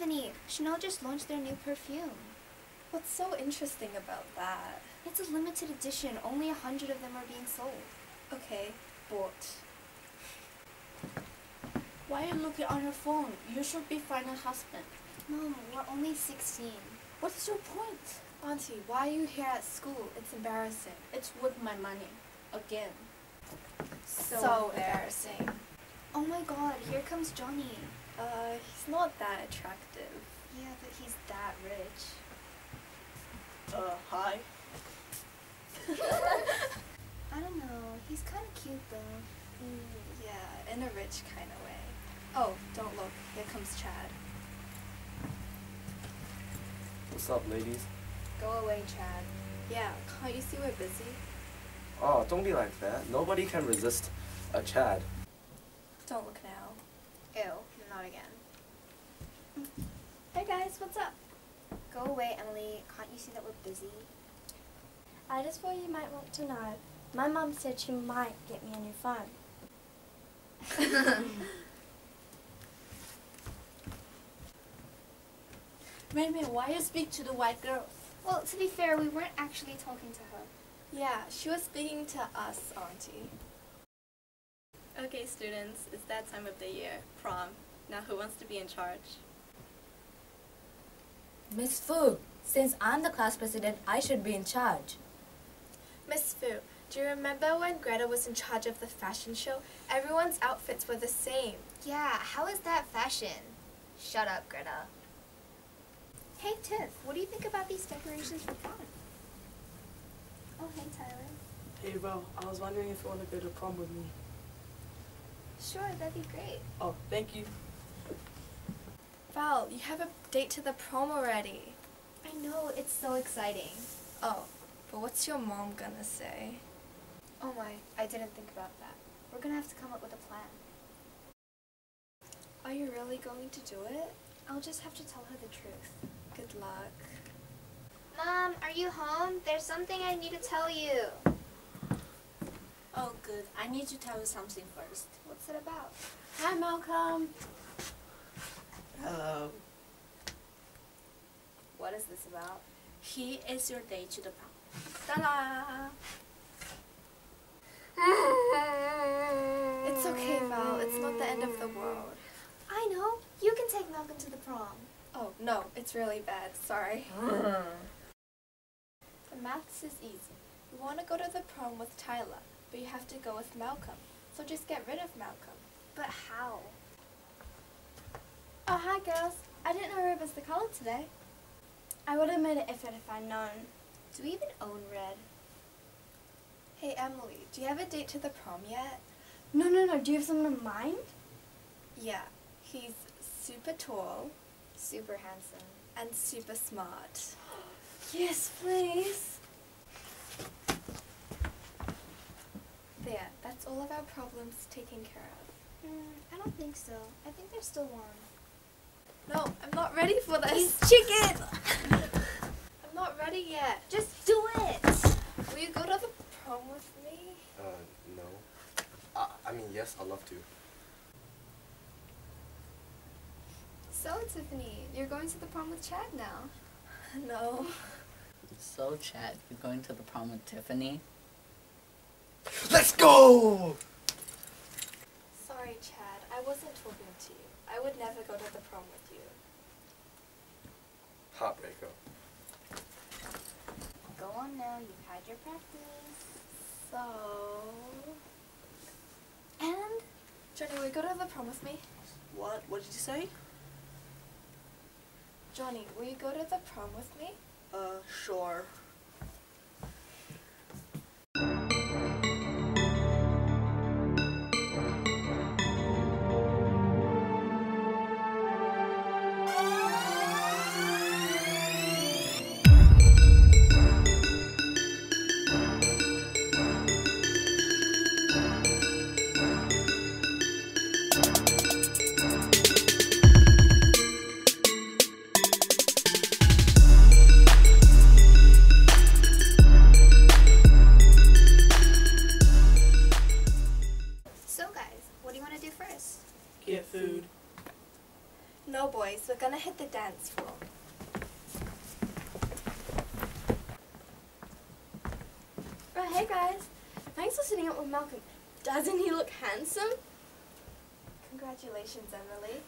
Tiffany, Chanel just launched their new perfume. What's so interesting about that? It's a limited edition. Only a hundred of them are being sold. Okay, bought. Why are you looking on your phone? You should be finding a husband. Mom, we're only 16. What's your point? Auntie, why are you here at school? It's embarrassing. It's with my money. Again. So, embarrassing. Oh my god, here comes Johnny. Uh, he's not that attractive. Yeah, but he's that rich. Uh, hi. I don't know. He's kind of cute though. Mm, yeah, in a rich kind of way. Oh, don't look. Here comes Chad. What's up, ladies? Go away, Chad. Yeah, can't you see we're busy? Oh, don't be like that. Nobody can resist a Chad. Don't look now. Ew, not again. Hey guys, what's up? Go away, Emily. Can't you see that we're busy? I just thought you might want to know. My mum said she might get me a new phone. Wait, wait, why you speak to the white girl? Well, to be fair, we weren't actually talking to her. Yeah, she was speaking to us, Auntie. Okay, students, it's that time of the year, prom. Now who wants to be in charge? Miss Fu, since I'm the class president, I should be in charge. Miss Fu, do you remember when Greta was in charge of the fashion show? Everyone's outfits were the same. Yeah, how is that fashion? Shut up, Greta. Hey, Tiff, what do you think about these decorations for prom? Oh, hey, Tyler. Hey, Ro, I was wondering if you want to go to prom with me. Sure, that'd be great. Oh, thank you. Val, you have a date to the prom already. I know, it's so exciting. Oh, but what's your mom gonna say? Oh my, I didn't think about that. We're gonna have to come up with a plan. Are you really going to do it? I'll just have to tell her the truth. Good luck. Mom, are you home? There's something I need to tell you. Oh, good. I need to tell you something first. What's it about? Hi, Malcolm. What is this about? He is your date to the prom. Ta-da! It's okay, Val. It's not the end of the world. I know. You can take Malcolm to the prom. Oh, no, it's really bad. Sorry. the maths is easy. You want to go to the prom with Tyler, but you have to go with Malcolm. So just get rid of Malcolm. But how? Oh, hi girls. I didn't know red was the color today. I would have made an effort if I'd known. Do we even own red? Hey, Emily, do you have a date to the prom yet? No, no, no. Do you have someone in mind? Yeah. He's super tall Super handsome. and super smart. Yes, please. There, that's all of our problems taken care of. Mm, I don't think so. I think they're still warm. No, I'm not ready for this. Chicken! I'm not ready yet. Just do it! Will you go to the prom with me? Uh, no. Uh, I mean, yes, I'd love to. So, Tiffany, you're going to the prom with Chad now. No. So, Chad, you're going to the prom with Tiffany? Let's go! Sorry, Chad. I wasn't talking to you. I would never go to the prom with you. Heartbreaker. Go on now, you've had your practice. So. And? Johnny, will you go to the prom with me? What? What did you say? Johnny, will you go to the prom with me? Uh, sure. Dance floor. Oh, hey guys. Thanks for sitting up with Malcolm. Doesn't he look handsome? Congratulations, Emily.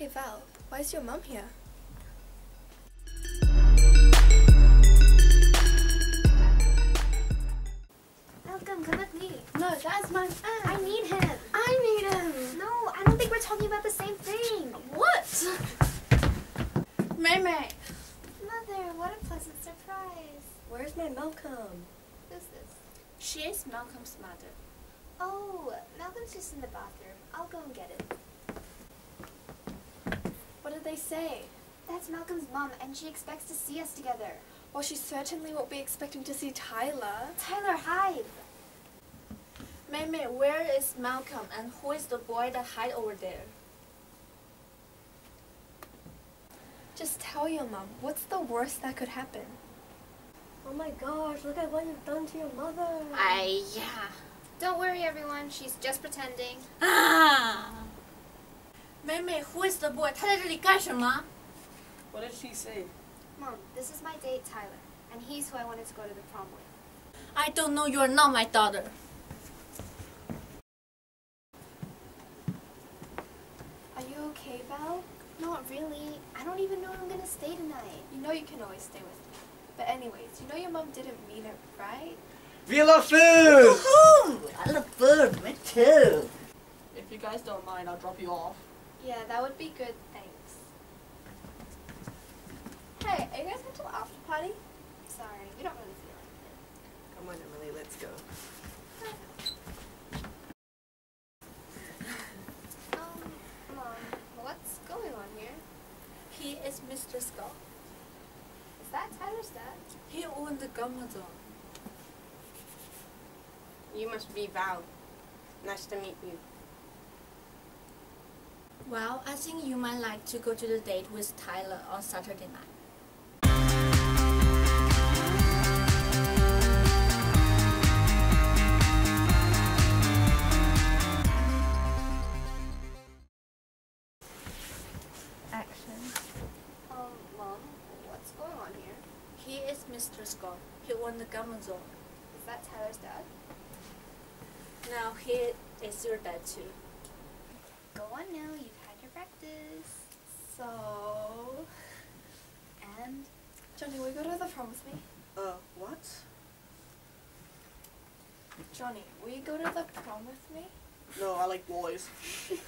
Hey Val, why is your mom here? Malcolm, come with me. No, that's my friend. I need him. I need him. No, I don't think we're talking about the same thing. What? May May. Mother, what a pleasant surprise. Where's my Malcolm? Who's this? She is Malcolm's mother. Oh, Malcolm's just in the bathroom. I'll go and get him. What did they say? That's Malcolm's mom, and she expects to see us together. Well, she certainly won't be expecting to see Tyler. Tyler, hide. May May, where is Malcolm and who is the boy that hide over there? Just tell your mom. What's the worst that could happen? Oh my gosh, look at what you've done to your mother. I yeah. Don't worry, everyone. She's just pretending. Ah 妹妹，Who is the boy？他在这里干什么？ What did she say? Mom, this is my date, Tyler, and he's who I wanted to go to the prom with. I don't know. You are not my daughter. Are you okay, Val? Not really. I don't even know I'm gonna stay tonight. You know you can always stay with me. But anyways, you know your mom didn't mean it, right? We love food! I love food, me too. If you guys don't mind, I'll drop you off. Yeah, that would be good, thanks. Hey, are you guys going to the after party? Sorry, we don't really feel like it. Come on, Emily, let's go. Um, Mom, what's going on here? He is Mr. Scott. Is that Tyler's dad? He owned the government zone. You must be Val. Nice to meet you. Well, I think you might like to go to the date with Tyler on Saturday night. Action. Um, Mom, what's going on here? He is Mr. Scott. He won the government zone. Is that Tyler's dad? Now he is your dad too. Go on now, you've had your practice. So, And Johnny, will you go to the prom with me? Uh, what? Johnny, will you go to the prom with me? No, I like boys.